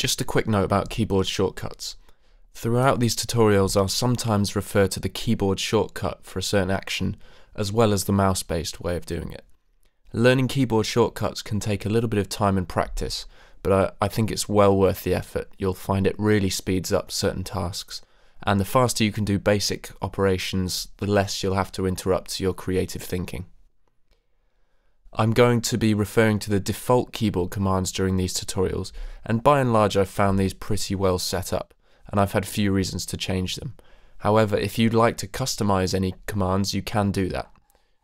Just a quick note about keyboard shortcuts. Throughout these tutorials I'll sometimes refer to the keyboard shortcut for a certain action as well as the mouse based way of doing it. Learning keyboard shortcuts can take a little bit of time and practice, but I, I think it's well worth the effort. You'll find it really speeds up certain tasks, and the faster you can do basic operations, the less you'll have to interrupt your creative thinking. I'm going to be referring to the default keyboard commands during these tutorials, and by and large I've found these pretty well set up, and I've had few reasons to change them. However, if you'd like to customize any commands, you can do that.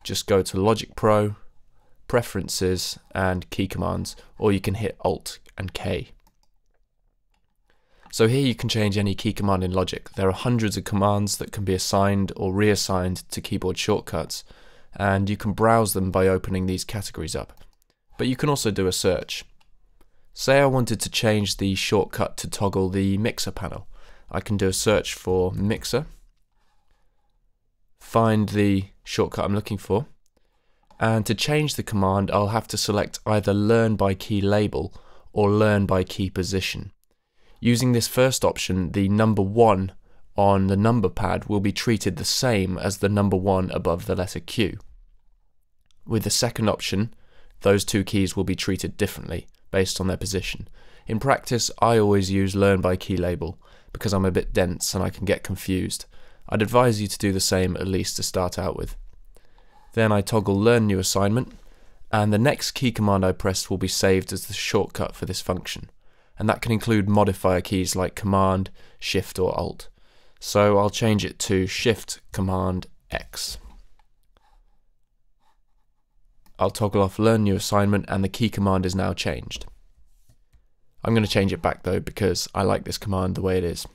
Just go to Logic Pro, Preferences, and Key Commands, or you can hit Alt and K. So here you can change any key command in Logic. There are hundreds of commands that can be assigned or reassigned to keyboard shortcuts, and you can browse them by opening these categories up. But you can also do a search. Say I wanted to change the shortcut to toggle the mixer panel. I can do a search for mixer, find the shortcut I'm looking for, and to change the command I'll have to select either learn by key label or learn by key position. Using this first option, the number 1 on the number pad will be treated the same as the number 1 above the letter Q. With the second option, those two keys will be treated differently based on their position. In practice, I always use learn by key label because I'm a bit dense and I can get confused. I'd advise you to do the same at least to start out with. Then I toggle learn new assignment and the next key command I press will be saved as the shortcut for this function and that can include modifier keys like Command, Shift or Alt. So I'll change it to Shift Command X. I'll toggle off Learn New Assignment and the key command is now changed. I'm going to change it back though because I like this command the way it is.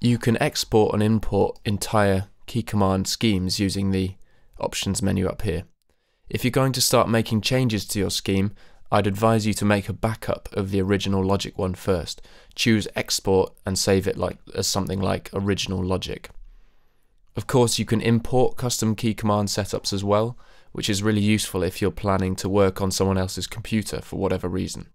You can export and import entire key command schemes using the options menu up here. If you're going to start making changes to your scheme, I'd advise you to make a backup of the original logic one first. Choose export and save it like as something like original logic. Of course, you can import custom key command setups as well, which is really useful if you're planning to work on someone else's computer for whatever reason.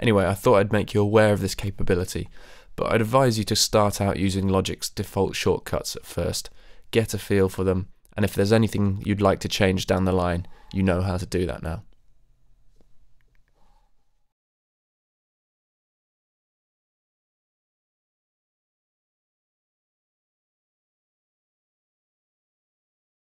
Anyway, I thought I'd make you aware of this capability, but I'd advise you to start out using Logic's default shortcuts at first, get a feel for them, and if there's anything you'd like to change down the line, you know how to do that now.